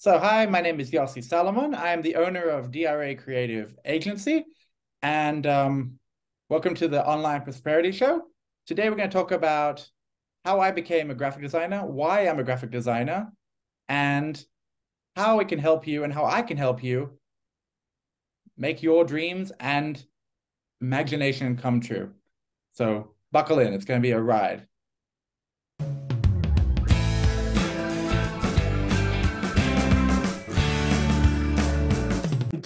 So, hi, my name is Yossi Salamon. I am the owner of DRA Creative Agency, and um, welcome to the Online Prosperity Show. Today, we're going to talk about how I became a graphic designer, why I'm a graphic designer, and how it can help you and how I can help you make your dreams and imagination come true. So, buckle in, it's going to be a ride.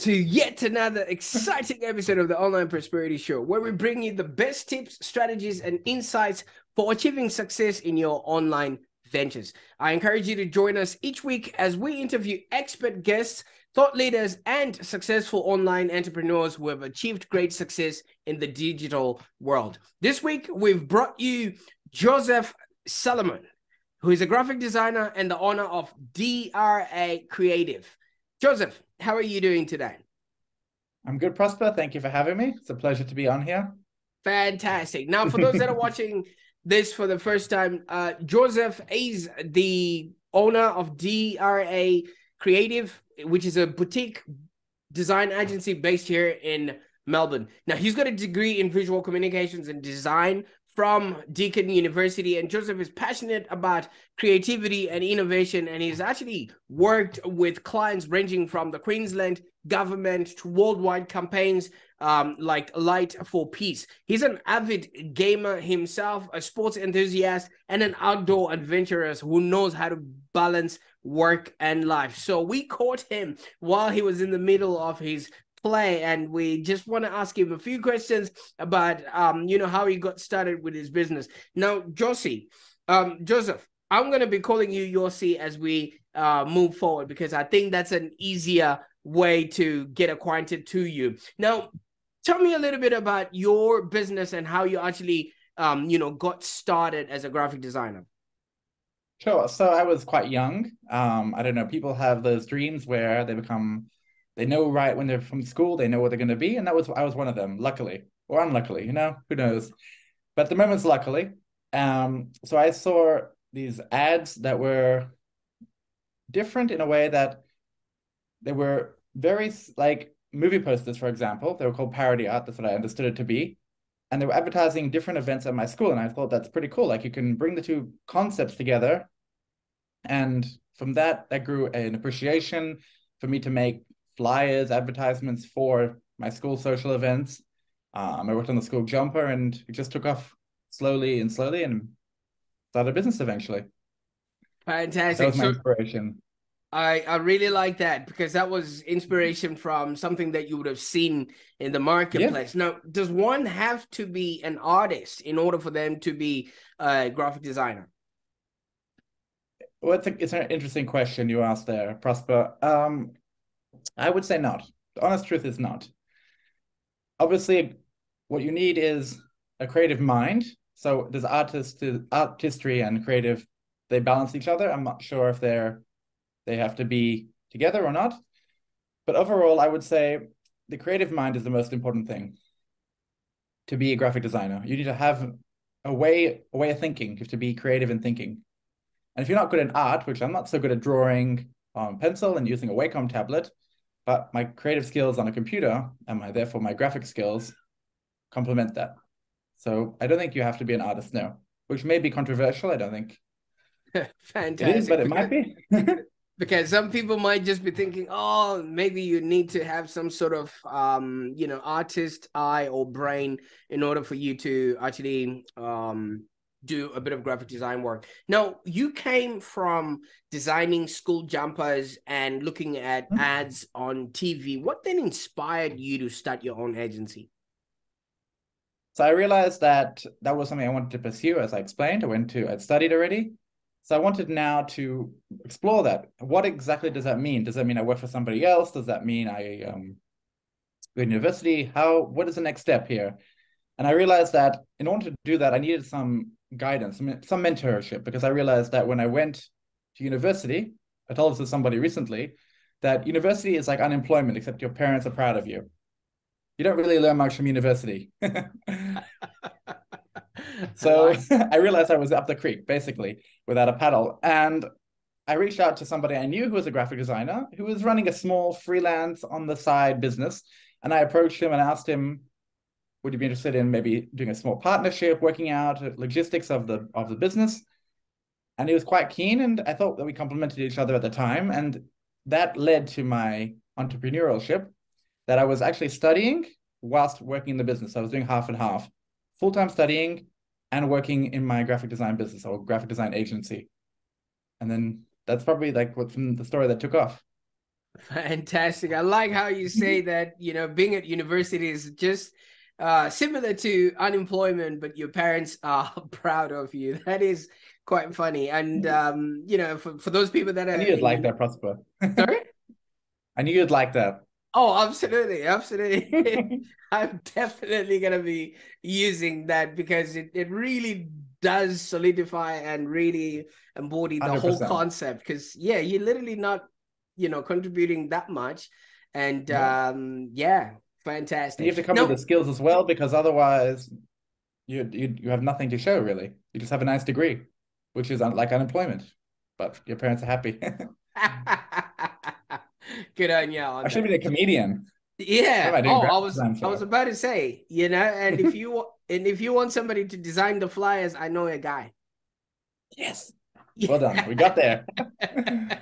To yet another exciting episode of the Online Prosperity Show, where we bring you the best tips, strategies, and insights for achieving success in your online ventures. I encourage you to join us each week as we interview expert guests, thought leaders, and successful online entrepreneurs who have achieved great success in the digital world. This week, we've brought you Joseph Salamon, who is a graphic designer and the owner of DRA Creative. Joseph, how are you doing today? I'm good, Prosper. Thank you for having me. It's a pleasure to be on here. Fantastic. Now, for those that are watching this for the first time, uh, Joseph is the owner of DRA Creative, which is a boutique design agency based here in Melbourne. Now, he's got a degree in visual communications and design from Deakin University, and Joseph is passionate about creativity and innovation, and he's actually worked with clients ranging from the Queensland government to worldwide campaigns um, like Light for Peace. He's an avid gamer himself, a sports enthusiast, and an outdoor adventurer who knows how to balance work and life. So we caught him while he was in the middle of his play and we just want to ask him a few questions about um you know how he got started with his business now josie um joseph i'm going to be calling you yossi as we uh move forward because i think that's an easier way to get acquainted to you now tell me a little bit about your business and how you actually um you know got started as a graphic designer Sure. So I was quite young. Um, I don't know. People have those dreams where they become they know right when they're from school, they know what they're going to be, and that was I was one of them, luckily or unluckily, you know, who knows. But the moment's luckily. Um, so I saw these ads that were different in a way that they were very like movie posters, for example. They were called parody art. That's what I understood it to be. And they were advertising different events at my school. And I thought that's pretty cool. Like you can bring the two concepts together. And from that, that grew an appreciation for me to make flyers, advertisements for my school social events. Um, I worked on the school jumper and it just took off slowly and slowly and started a business eventually. Fantastic. That was my so, inspiration. I, I really like that because that was inspiration from something that you would have seen in the marketplace. Yeah. Now, does one have to be an artist in order for them to be a graphic designer? Well, it's, a, it's an interesting question you asked there, Prosper. Um, I would say not. The honest truth is not. Obviously, what you need is a creative mind. So does artist artistry and creative they balance each other? I'm not sure if they're they have to be together or not. But overall, I would say the creative mind is the most important thing to be a graphic designer. You need to have a way a way of thinking. You have to be creative in thinking. And if you're not good at art, which I'm not so good at drawing on pencil and using a Wacom tablet, but my creative skills on a computer and my therefore my graphic skills complement that. So I don't think you have to be an artist now, which may be controversial. I don't think Fantastic. It is, but it might be. because some people might just be thinking, oh, maybe you need to have some sort of um, you know, artist eye or brain in order for you to actually um do a bit of graphic design work. Now, you came from designing school jumpers and looking at mm-hmm. ads on TV. What then inspired you to start your own agency? So I realized that that was something I wanted to pursue. As I explained, I went to, I'd studied already. So I wanted now to explore that. What exactly does that mean? Does that mean I work for somebody else? Does that mean I um, go to university? How? What is the next step here? And I realized that in order to do that, I needed some guidance, some mentorship, because I realized that when I went to university, I told this to somebody recently, that university is like unemployment, except your parents are proud of you. You don't really learn much from university. so I realized I was up the creek, basically, without a paddle. And I reached out to somebody I knew who was a graphic designer who was running a small freelance on the side business. And I approached him and asked him, would you be interested in maybe doing a small partnership, working out logistics of the of the business? And he was quite keen, and I thought that we complemented each other at the time. And that led to my entrepreneurship that I was actually studying whilst working in the business. I was doing half and half, full-time studying and working in my graphic design business or graphic design agency. And then that's probably like what's the story that took off. Fantastic. I like how you say that, you know, being at university is just uh, similar to unemployment, but your parents are proud of you. That is quite funny. And, um, you know, for, for those people that are. I knew you'd like that, Prosper. Sorry? I knew you'd like that. Oh, absolutely. Absolutely. I'm definitely going to be using that because it, it really does solidify and really embody the 100%. whole concept. Because, yeah, you're literally not, you know, contributing that much. And yeah. um, yeah, fantastic. And you have to come no. with the skills as well because otherwise you, you you have nothing to show really. You just have a nice degree, which is un- like unemployment, but your parents are happy. Good on you. I should be a comedian. Yeah. I oh, I was I was about to say, you know, and if you and if you want somebody to design the flyers, I know a guy. Yes. Well done. We got there.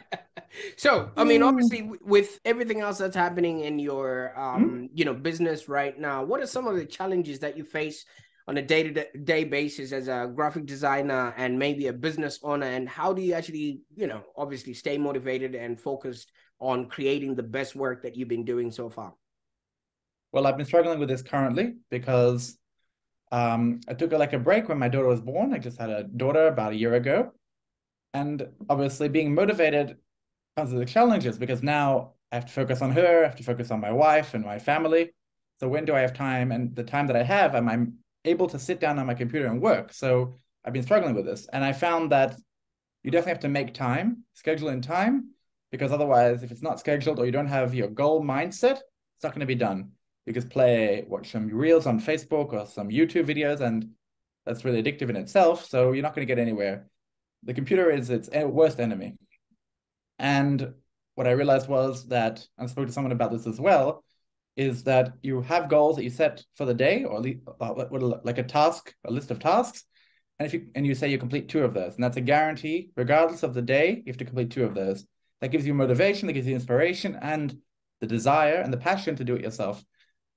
so, I mean, obviously, with everything else that's happening in your, um, mm-hmm. you know, business right now, what are some of the challenges that you face on a day-to-day basis as a graphic designer and maybe a business owner? And how do you actually, you know, obviously stay motivated and focused on creating the best work that you've been doing so far? Well, I've been struggling with this currently because um, I took a, like a break when my daughter was born. I just had a daughter about a year ago. And obviously being motivated comes with the challenges because now I have to focus on her, I have to focus on my wife and my family. So when do I have time? And the time that I have, am I able to sit down on my computer and work? So I've been struggling with this. And I found that you definitely have to make time, schedule in time, because otherwise, if it's not scheduled or you don't have your goal mindset, it's not going to be done. You just play, watch some reels on Facebook or some YouTube videos, and that's really addictive in itself. So you're not going to get anywhere. The computer is its worst enemy. And what I realized was that, I spoke to someone about this as well, is that you have goals that you set for the day, or uh, like a task, a list of tasks, and if you and you say you complete two of those, and that's a guarantee, regardless of the day, you have to complete two of those. That gives you motivation, that gives you inspiration, and the desire and the passion to do it yourself,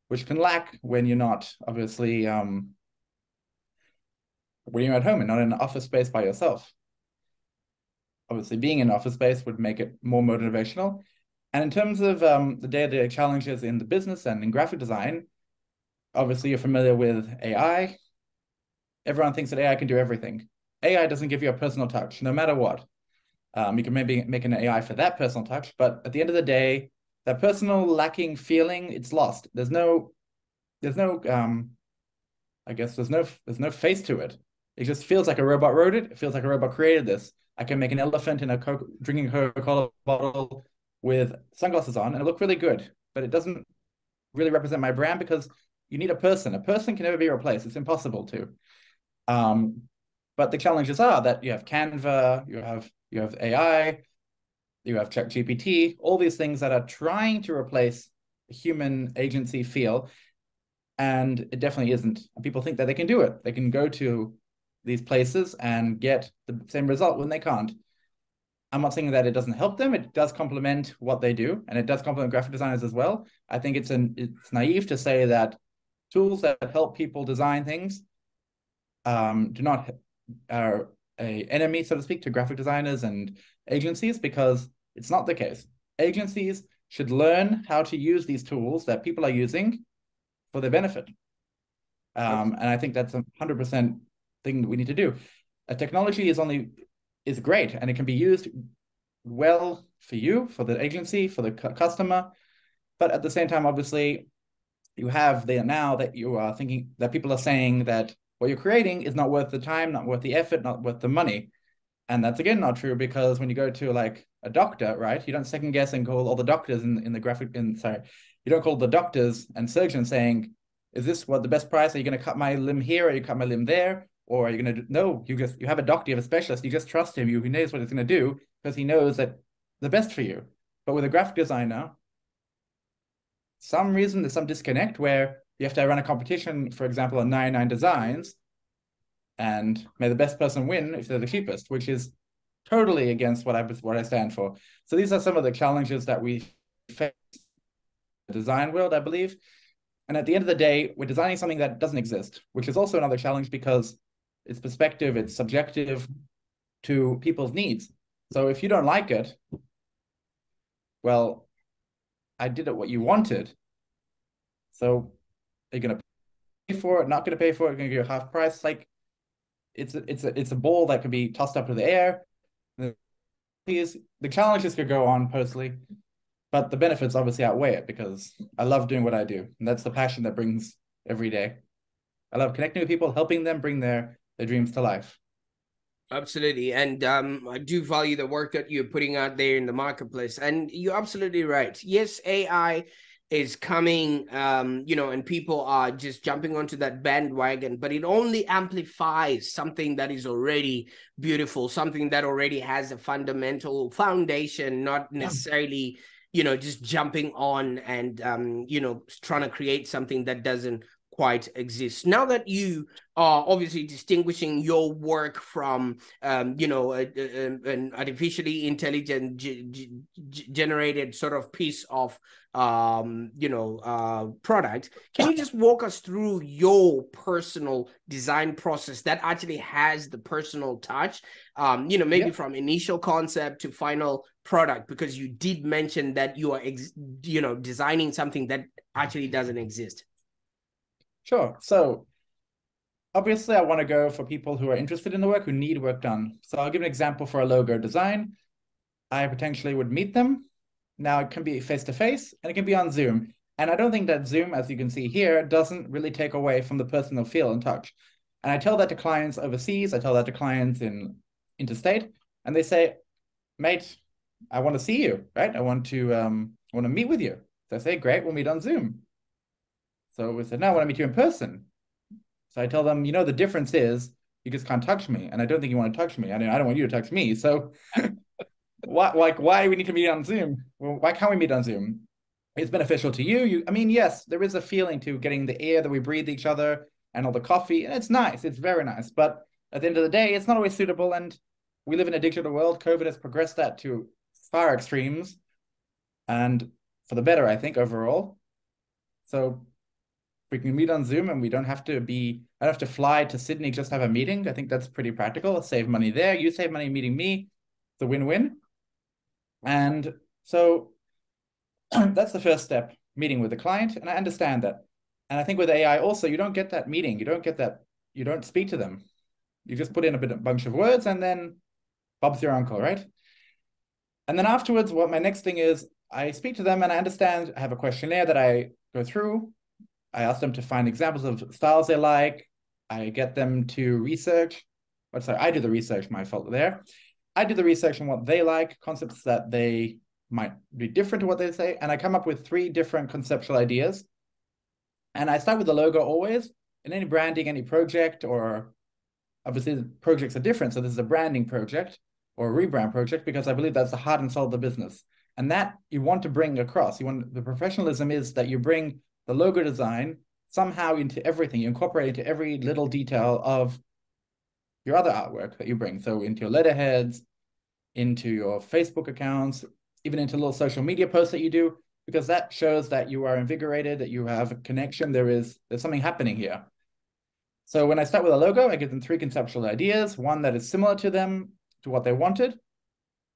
which can lack when you're not obviously um, when you're at home and not in an office space by yourself obviously being in office space would make it more motivational. And in terms of um, the day-to-day challenges in the business and in graphic design, obviously you're familiar with AI. Everyone thinks that AI can do everything. AI doesn't give you a personal touch, no matter what. Um, you can maybe make an AI for that personal touch, but at the end of the day, that personal lacking feeling, it's lost. There's no, there's no, um, I guess there's no, there's no face to it. It just feels like a robot wrote it. It feels like a robot created this. I can make an elephant in a Coke, drinking Coca-Cola bottle with sunglasses on and it look really good, but it doesn't really represent my brand because you need a person. A person can never be replaced. It's impossible to. Um, but the challenges are that you have Canva, you have you have AI, you have ChatGPT, all these things that are trying to replace human agency feel, and it definitely isn't. People think that they can do it. They can go to these places and get the same result when they can't. I'm not saying that it doesn't help them. It does complement what they do, and it does complement graphic designers as well. I think it's an it's naive to say that tools that help people design things um, do not are a enemy, so to speak, to graphic designers and agencies because it's not the case. Agencies should learn how to use these tools that people are using for their benefit. Um, and I think that's a hundred percent thing that we need to do. A technology is only is great and it can be used well for you, for the agency, for the customer, but at the same time, obviously, you have there now that you are thinking that people are saying that what you're creating is not worth the time, not worth the effort, not worth the money. And that's again not true because when you go to like a doctor, right, you don't second guess and call all the doctors in, in the graphic in sorry, you don't call the doctors and surgeons saying, is this what the best price? Are you going to cut my limb here? Or you cut my limb there? Or are you going to no you just you have a doctor you have a specialist you just trust him you he knows what he's going to do because he knows that the best for you. But with a graphic designer, some reason there's some disconnect where you have to run a competition, for example, on 99 designs, and may the best person win if they're the cheapest, which is totally against what I what I stand for. So these are some of the challenges that we face in the design world, I believe. And at the end of the day, we're designing something that doesn't exist, which is also another challenge because it's perspective, it's subjective to people's needs. So if you don't like it, well, I did it what you wanted. So are you gonna pay for it? Not gonna pay for it? Gonna give half price? Like it's a, it's a it's a ball that can be tossed up to the air. The the challenges could go on personally, but the benefits obviously outweigh it because I love doing what I do, and that's the passion that brings every day. I love connecting with people, helping them bring their their dreams to life. Absolutely. And um, I do value the work that you're putting out there in the marketplace. And you're absolutely right. Yes, AI is coming, um, you know, and people are just jumping onto that bandwagon, but it only amplifies something that is already beautiful, something that already has a fundamental foundation, not necessarily, you know, just jumping on and, um, you know, trying to create something that doesn't quite exist. Now that you are obviously distinguishing your work from, um, you know, a, a, an artificially intelligent generated sort of piece of, um, you know, uh, product, can you just walk us through your personal design process that actually has the personal touch? Um, you know, maybe yep. from initial concept to final product, because you did mention that you are, ex- you know, designing something that actually doesn't exist. Sure. So obviously I want to go for people who are interested in the work, who need work done. So I'll give an example for a logo design. I potentially would meet them. Now it can be face-to-face and it can be on Zoom. And I don't think that Zoom, as you can see here, doesn't really take away from the personal feel and touch. And I tell that to clients overseas, I tell that to clients in interstate, and they say, mate, I want to see you, right? I want to um, I want to meet with you. So I say, great, we'll meet on Zoom. So we said, no, I want to meet you in person. So I tell them, you know, the difference is you just can't touch me. And I don't think you want to touch me. I mean, I don't want you to touch me. So why, like, why we need to meet on Zoom? Well, why can't we meet on Zoom? It's beneficial to you. You, I mean, yes, there is a feeling to getting the air that we breathe each other and all the coffee. And it's nice. It's very nice. But at the end of the day, it's not always suitable. And we live in a digital world. COVID has progressed that to far extremes and for the better, I think, overall. So we can meet on Zoom and we don't have to be, I don't have to fly to Sydney just have a meeting. I think that's pretty practical. Save money there. You save money meeting me. It's a win-win. And so that's the first step, meeting with the client. And I understand that. And I think with AI also, you don't get that meeting. You don't get that, you don't speak to them. You just put in a bit a bunch of words and then Bob's your uncle, right? And then afterwards, what my next thing is, I speak to them and I understand, I have a questionnaire that I go through I ask them to find examples of styles they like. I get them to research. What sorry, I do the research, my fault there. I do the research on what they like, concepts that they might be different to what they say, and I come up with three different conceptual ideas. And I start with the logo always. In any branding, any project, or obviously projects are different. So this is a branding project or a rebrand project because I believe that's the heart and soul of the business. And that you want to bring across. You want the professionalism is that you bring the logo design somehow into everything. You incorporate into every little detail of your other artwork that you bring. So into your letterheads, into your Facebook accounts, even into little social media posts that you do, because that shows that you are invigorated, that you have a connection. There is there's something happening here. So when I start with a logo, I give them three conceptual ideas, one that is similar to them, to what they wanted.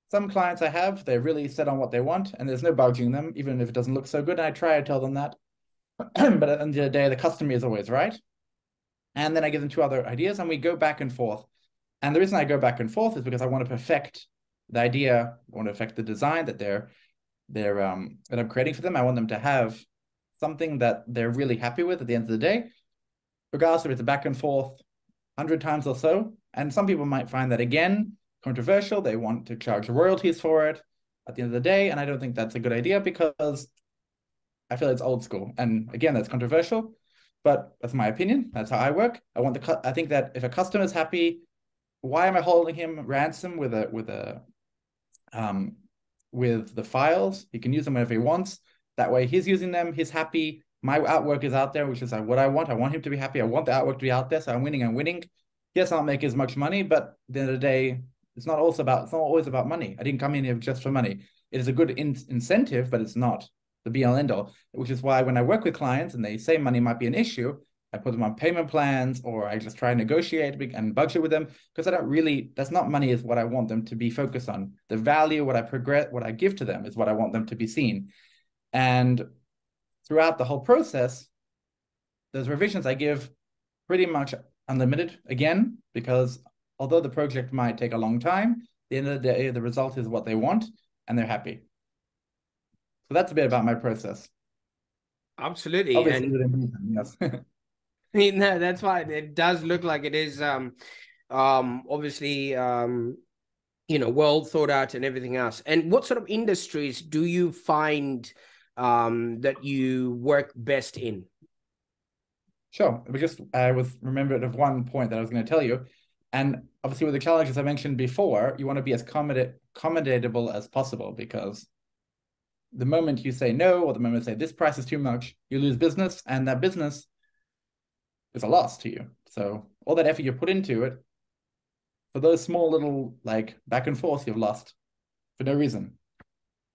Some clients I have, they're really set on what they want, and there's no budging them, even if it doesn't look so good. And I try to tell them that. but at the end of the day, the customer is always right. And then I give them two other ideas and we go back and forth. And the reason I go back and forth is because I want to perfect the idea, I want to perfect the design that they're they're um that I'm creating for them. I want them to have something that they're really happy with at the end of the day, regardless if it's a back and forth hundred times or so. And some people might find that again controversial. They want to charge royalties for it at the end of the day. And I don't think that's a good idea because I feel it's old school. And again, that's controversial, but that's my opinion. That's how I work. I want the I think that if a customer is happy, why am I holding him ransom with a with a um, with the files. He can use them whenever he wants. That way, he's using them. He's happy. My artwork is out there, which is like what I want. I want him to be happy. I want the artwork to be out there. So I'm winning. I'm winning. Yes, I'll make as much money, but at the end of the day, it's not also about. It's not always about money. I didn't come in here just for money. It is a good in- incentive, but it's not the be all end all. Which is why when I work with clients and they say money might be an issue, I put them on payment plans or I just try and negotiate and budget with them because I don't really, that's not money is what I want them to be focused on. The value, what I progress, what I give to them is what I want them to be seen. And throughout the whole process, those revisions I give pretty much unlimited again, because although the project might take a long time, the end of the day, the result is what they want and they're happy. So that's a bit about my process. Absolutely. Obviously, and yes. no, that's why it does look like it is um um obviously um you know well thought out and everything else. And what sort of industries do you find um that you work best in? Sure. We just I was remembered of one point that I was going to tell you. And obviously with the challenges I mentioned before, you want to be as accommodat- accommodatable as possible because the moment you say no, or the moment you say this price is too much, you lose business, and that business is a loss to you. So all that effort you put into it, for those small little like back and forth, you've lost for no reason.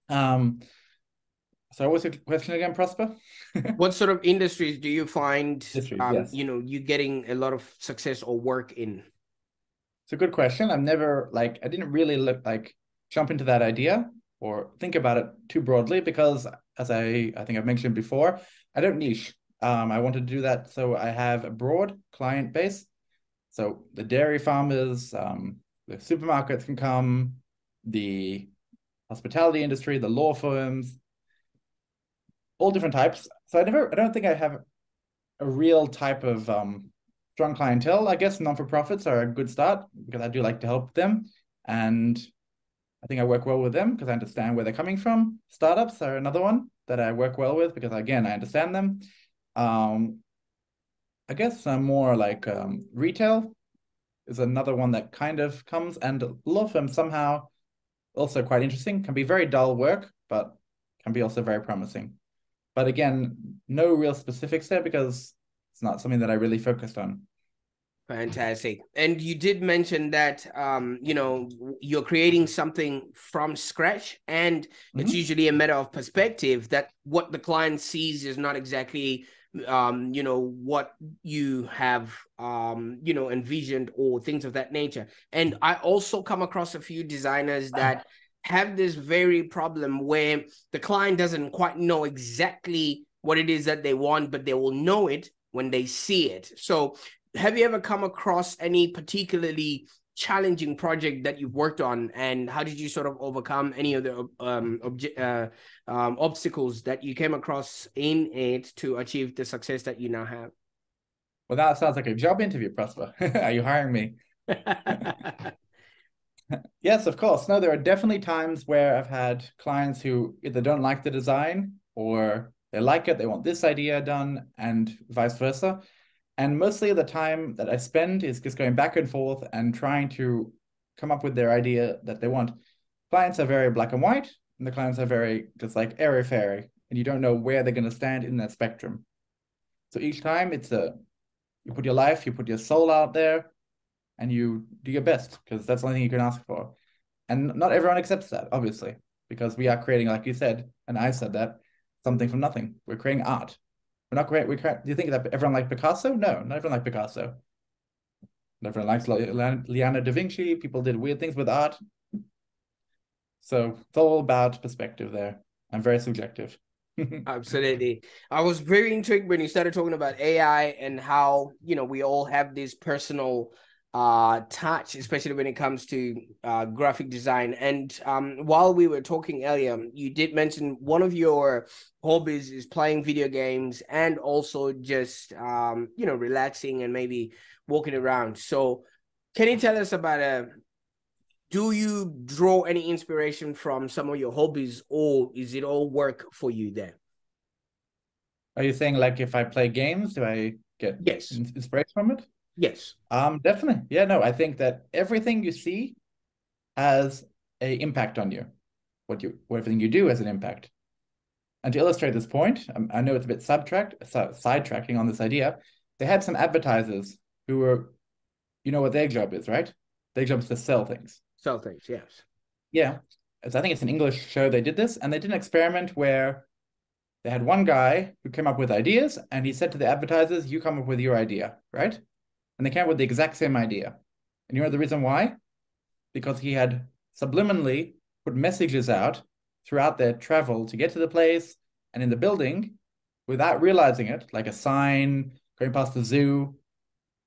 Um, so what's your question again, Prosper? what sort of industries do you find um, yes. you know you getting a lot of success or work in? It's a good question. I've never like I didn't really look like jump into that idea or think about it too broadly because as I I think I've mentioned before, I don't niche. Um, I wanted to do that so I have a broad client base. So the dairy farmers, um, the supermarkets can come, the hospitality industry, the law firms, all different types. So I never, I don't think I have a real type of um, strong clientele. I guess non for profits are a good start because I do like to help them, and I think I work well with them because I understand where they're coming from. Startups are another one that I work well with because again I understand them. Um, I guess uh, more like um, retail is another one that kind of comes, and law firms somehow also quite interesting. Can be very dull work, but can be also very promising. But again, no real specifics there because it's not something that I really focused on. Fantastic. And you did mention that um, you know, you're creating something from scratch and mm-hmm. it's usually a matter of perspective that what the client sees is not exactly um, you know, what you have um, you know, envisioned or things of that nature. And I also come across a few designers that have this very problem where the client doesn't quite know exactly what it is that they want, but they will know it when they see it. So have you ever come across any particularly challenging project that you've worked on? And how did you sort of overcome any of the um, obje- uh, um, obstacles that you came across in it to achieve the success that you now have? Well that sounds like a job interview prosper. Are you hiring me? Yes of course. No there are definitely times where i've had clients who either don't like the design or they like it they want this idea done and vice versa and mostly the time that I spend is just going back and forth and trying to come up with their idea that they want. Clients are very black and white, and the clients are very just like airy fairy, and you don't know where they're going to stand in that spectrum. So each time it's a you put your life, you put your soul out there, and you do your best because that's the only thing you can ask for. And not everyone accepts that, obviously, because we are creating, like you said, and I said that, something from nothing. We're creating art. We're not great. We can't. Do you think that everyone liked Picasso? No, not everyone liked Picasso. Not Everyone likes Leonardo da Vinci. People did weird things with art. So it's all about perspective there. I'm very subjective. Absolutely. I was very intrigued when you started talking about AI and how, you know, we all have these personal uh, touch, especially when it comes to uh, graphic design. And um, while we were talking earlier, you did mention one of your hobbies is playing video games and also just um, you know relaxing and maybe walking around. So, can you tell us about a? Uh, do you draw any inspiration from some of your hobbies, or is it all work for you there? Are you saying like if I play games, do I get yes inspiration from it? Yes. Um, definitely. Yeah, no, I think that everything you see has a impact on you. What you what everything you do has an impact. And to illustrate this point, um, I know it's a bit subtract, sidetracking on this idea. They had some advertisers who were, you know what their job is, right? Their job is to sell things. Sell things, yes. Yeah. As I think it's an English show they did this, and they did an experiment where they had one guy who came up with ideas, and he said to the advertisers, You come up with your idea, right? And they came up with the exact same idea. And you know the reason why? Because he had subliminally put messages out throughout their travel to get to the place and in the building without realizing it, like a sign going past the zoo.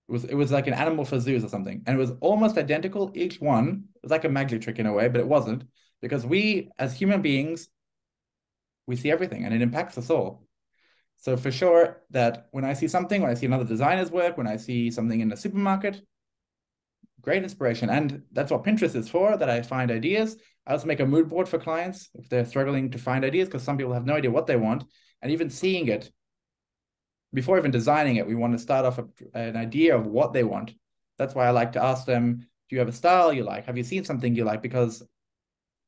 It was it was like an animal for zoos or something, and it was almost identical. Each one it was like a magic trick in a way, but it wasn't because we as human beings we see everything and it impacts us all. So for sure that when I see something, when I see another designer's work, when I see something in the supermarket, great inspiration. And that's what Pinterest is for, that I find ideas. I also make a mood board for clients if they're struggling to find ideas, because some people have no idea what they want. And even seeing it, before even designing it, we want to start off a, an idea of what they want. That's why I like to ask them, do you have a style you like? Have you seen something you like? Because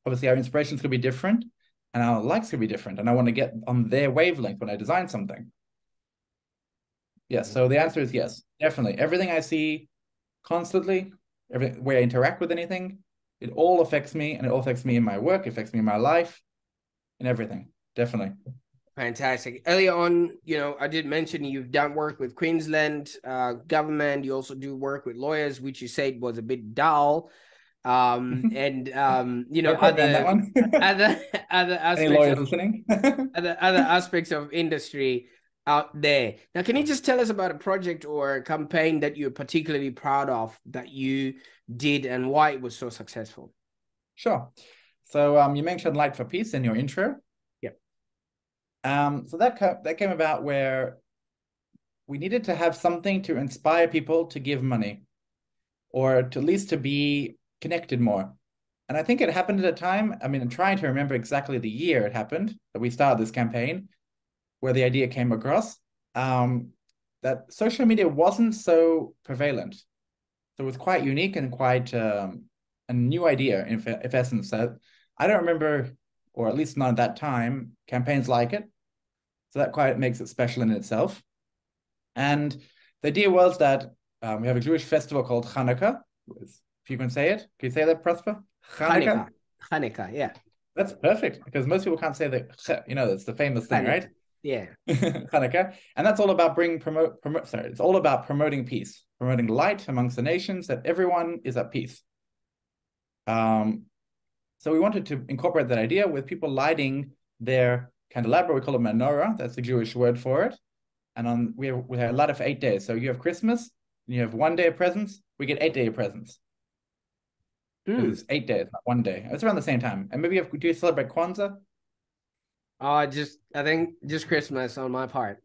obviously our inspirations could be different and our likes could be different. And I want to get on their wavelength when I design something. Yes, so the answer is yes, definitely. Everything I see constantly, every way I interact with anything, it all affects me and it all affects me in my work, affects me in my life, and everything. Definitely. Fantastic. Earlier on, you know, I did mention you've done work with Queensland uh, government. You also do work with lawyers, which you said was a bit dull um and um you know other, other other aspects of, other, other aspects of industry out there. Now can you just tell us about a project or a campaign that you're particularly proud of that you did and why it was so successful? Sure. So um you mentioned light for peace in your intro. Yeah um so that that came about where we needed to have something to inspire people to give money or to at least to be connected more. And I think it happened at a time, I mean, I'm trying to remember exactly the year it happened that we started this campaign, where the idea came across, um, that social media wasn't so prevalent. So it was quite unique and quite um, a new idea, in, if essence. That I don't remember, or at least not at that time, campaigns like it. So that quite makes it special in itself. And the idea was that um, we have a Jewish festival called Hanukkah, if you can say it. Can you say that, Prosper? Hanukkah. Hanukkah, yeah. That's perfect because most people can't say that. You know, it's the famous thing, Hanukkah. right? Yeah. Hanukkah, and that's all about bringing promote promote. Sorry, it's all about promoting peace, promoting light amongst the nations, that everyone is at peace. Um, so we wanted to incorporate that idea with people lighting their candelabra. We call it menorah. That's the Jewish word for it. And on we have, we have a lot of eight days. So you have Christmas, and you have one day of presents. We get eight day of presents. Mm. It's eight days, not one day. It's around the same time. And maybe you have, do you celebrate Kwanzaa? Uh just I think just Christmas on my part.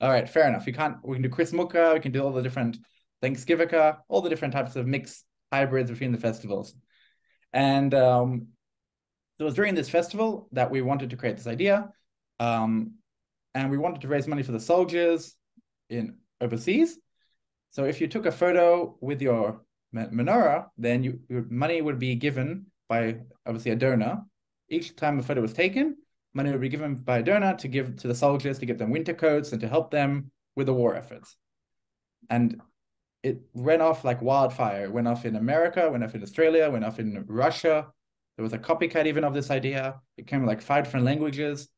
All right, fair enough. We can't we can do Chrismukkah, we can do all the different Thanksgiving, all the different types of mixed hybrids between the festivals. And um it was during this festival that we wanted to create this idea. Um and we wanted to raise money for the soldiers in overseas. So if you took a photo with your menorah, then you, your money would be given by obviously a donor. Each time a photo was taken, money would be given by a donor to give to the soldiers to give them winter coats and to help them with the war efforts. And it went off like wildfire. It went off in America, went off in Australia, went off in Russia. There was a copycat even of this idea. It came in like five different languages.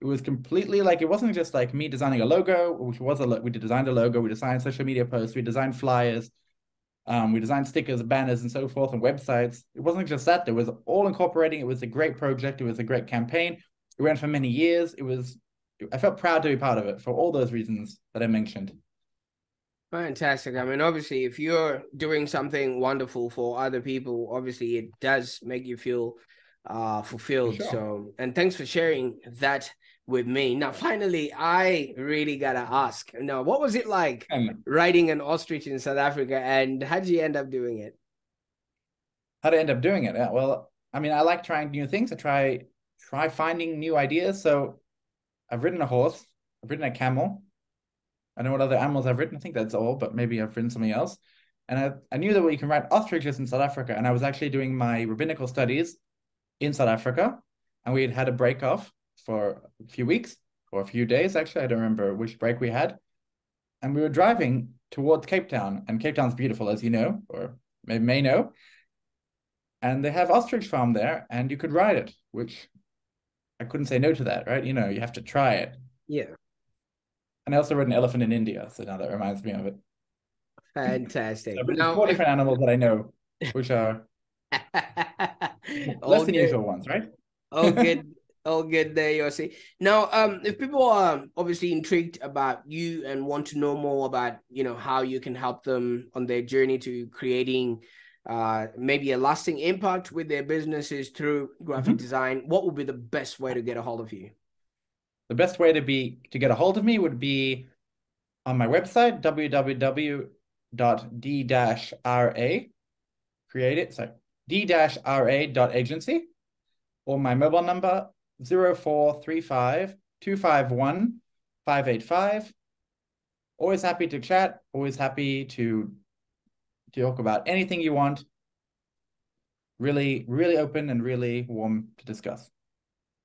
It was completely like it wasn't just like me designing a logo, which was a we designed a logo, we designed social media posts, we designed flyers, um, we designed stickers, banners, and so forth, and websites. It wasn't just that; there was all incorporating. It was a great project. It was a great campaign. It ran for many years. It was. I felt proud to be part of it for all those reasons that I mentioned. Fantastic. I mean, obviously, if you're doing something wonderful for other people, obviously, it does make you feel uh, fulfilled. Sure. So, and thanks for sharing that with me. Now, finally, I really gotta ask. Now, what was it like riding an ostrich in South Africa, and how did you end up doing it? How did I end up doing it? Yeah, well, I mean, I like trying new things. I try try finding new ideas. So, I've ridden a horse. I've ridden a camel. I don't know what other animals I've ridden. I think that's all, but maybe I've ridden something else. And I, I knew that we can write ostriches in South Africa. And I was actually doing my rabbinical studies in South Africa. And we had had a break off for a few weeks or a few days, actually. I don't remember which break we had. And we were driving towards Cape Town. And Cape Town's beautiful, as you know, or may, may know. And they have ostrich farm there, and you could ride it, which I couldn't say no to that, right? You know, you have to try it. Yeah. And I also rode an elephant in India, so now that reminds me of it. Fantastic. So, now, four different animals that I know, which are less than usual ones, right? oh, good. Oh, good there, Yossi. Now, um, if people are obviously intrigued about you and want to know more about, you know, how you can help them on their journey to creating uh, maybe a lasting impact with their businesses through graphic mm-hmm. design, what would be the best way to get a hold of you? The best way to be to get a hold of me would be on my website www.d-ra create it sorry d-ra.agency or my mobile number 0435 251 585 always happy to chat always happy to talk about anything you want. Really, really open and really warm to discuss.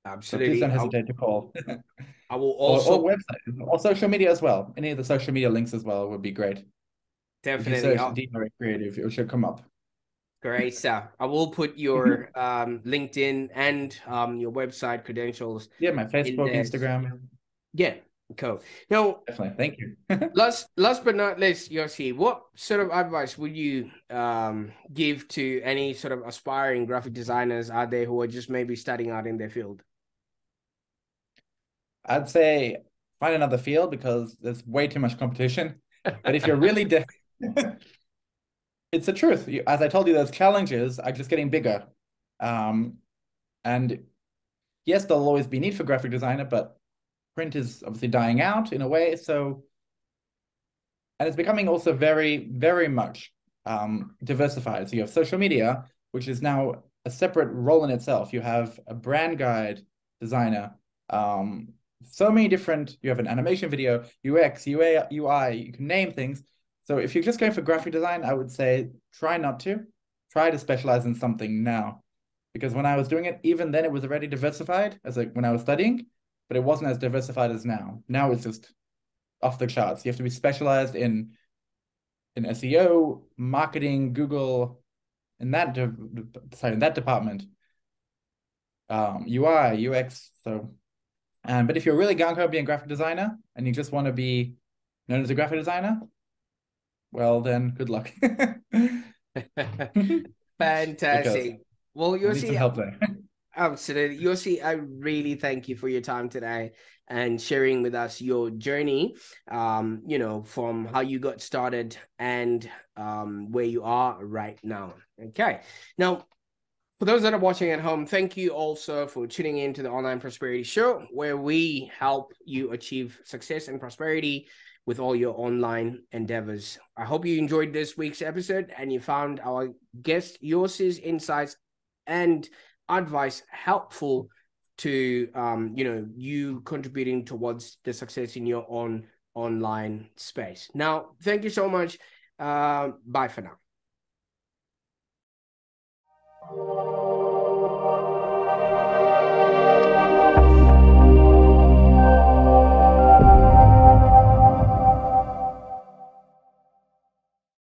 Absolutely. So please don't hesitate I'll, to call. I will also or, or, website or social media as well. Any of the social media links as well would be great. Definitely. If you search Creative, it should come up. Great stuff. I will put your um, LinkedIn and um, your website credentials. Yeah, my Facebook, Instagram. Yeah, Cool. Now, definitely. Thank you. last, last but not least, Yossi, what sort of advice would you um, give to any sort of aspiring graphic designers out there who are just maybe starting out in their field? I'd say find another field because there's way too much competition. But if you're really, de- it's the truth. As I told you, those challenges are just getting bigger. Um, and yes, there'll always be need for graphic designer, but print is obviously dying out in a way. So, and it's becoming also very, very much um, diversified. So you have social media, which is now a separate role in itself. You have a brand guide designer, um, so many different, you have an animation video, UX, UA, UI, you can name things. So if you're just going for graphic design, I would say try not to. Try to specialize in something now. Because when I was doing it, even then it was already diversified as like when I was studying but it wasn't as diversified as now. Now it's just off the charts. You have to be specialized in in SEO, marketing, Google, in that de- sorry, in that department. Um, UI, UX. So, um, but if you're really gung ho being a graphic designer and you just want to be known as a graphic designer, well then, good luck. Fantastic. well, you'll see. help there. Absolutely. see. I really thank you for your time today and sharing with us your journey, um, you know, from how you got started and um, where you are right now. Okay. Now, for those that are watching at home, thank you also for tuning in to the Online Prosperity Show, where we help you achieve success and prosperity with all your online endeavors. I hope you enjoyed this week's episode and you found our guest, Yossi's insights and advice helpful to um, you know you contributing towards the success in your own online space. Now thank you so much. Uh, bye for now